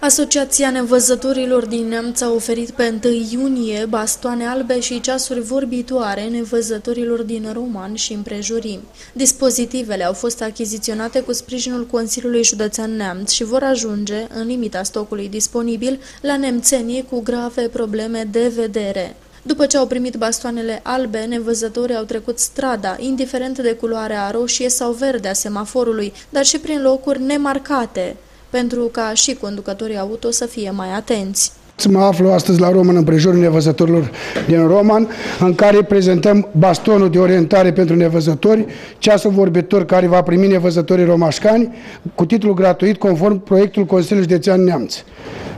Asociația Nevăzătorilor din Neamț a oferit pe 1 iunie bastoane albe și ceasuri vorbitoare nevăzătorilor din Roman și împrejurim. Dispozitivele au fost achiziționate cu sprijinul Consiliului Județean Neamț și vor ajunge, în limita stocului disponibil, la nemțenii cu grave probleme de vedere. După ce au primit bastoanele albe, nevăzătorii au trecut strada, indiferent de culoarea roșie sau verde a semaforului, dar și prin locuri nemarcate, pentru ca și conducătorii auto să fie mai atenți. Mă aflu astăzi la Roman împrejurul nevăzătorilor din Roman, în care prezentăm bastonul de orientare pentru nevăzători, ceasul vorbitor care va primi nevăzătorii romașcani, cu titlul gratuit conform proiectul Consiliului Județean Neamț.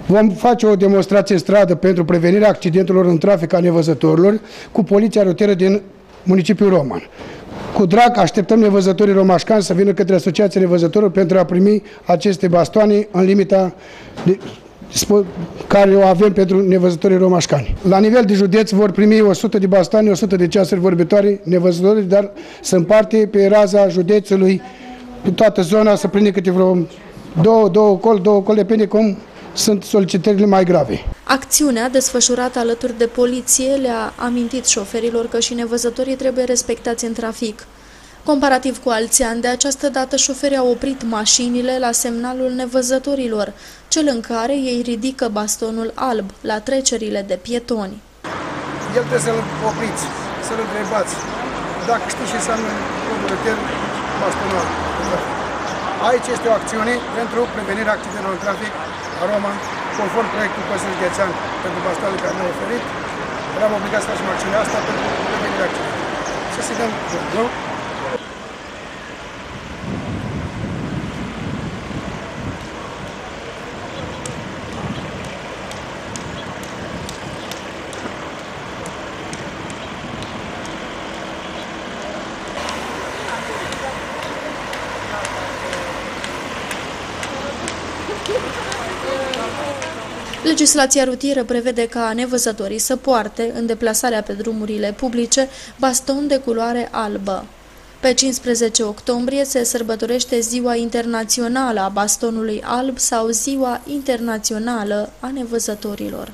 Vom face o demonstrație în stradă pentru prevenirea accidentelor în trafic a nevăzătorilor cu poliția rutieră din municipiul Roman. Cu drag așteptăm nevăzătorii romașcani să vină către Asociația Nevăzătorilor pentru a primi aceste bastoane în limita de, care o avem pentru nevăzătorii romașcani. La nivel de județ vor primi 100 de bastoane, 100 de ceasuri vorbitoare nevăzători, dar să împarte pe raza județului pe toată zona să prinde câte vreo două, două col, două col, depinde cum sunt solicitările mai grave. Acțiunea desfășurată alături de poliție le-a amintit șoferilor că și nevăzătorii trebuie respectați în trafic. Comparativ cu alții ani, de această dată șoferii au oprit mașinile la semnalul nevăzătorilor, cel în care ei ridică bastonul alb la trecerile de pietoni. El trebuie să-l opriți, să-l întrebați. Dacă știi ce înseamnă codul bastonul alb. Aici este o acțiune pentru prevenirea accidentelor în trafic a Roma, conform proiectul Consiliului Județean pentru bastoanele care ne-au oferit. Eram obligat să facem acțiunea asta pentru prevenirea accidentelor. Și să dăm, nu? Legislația rutieră prevede ca nevăzătorii să poarte, în deplasarea pe drumurile publice, baston de culoare albă. Pe 15 octombrie se sărbătorește Ziua Internațională a Bastonului Alb sau Ziua Internațională a Nevăzătorilor.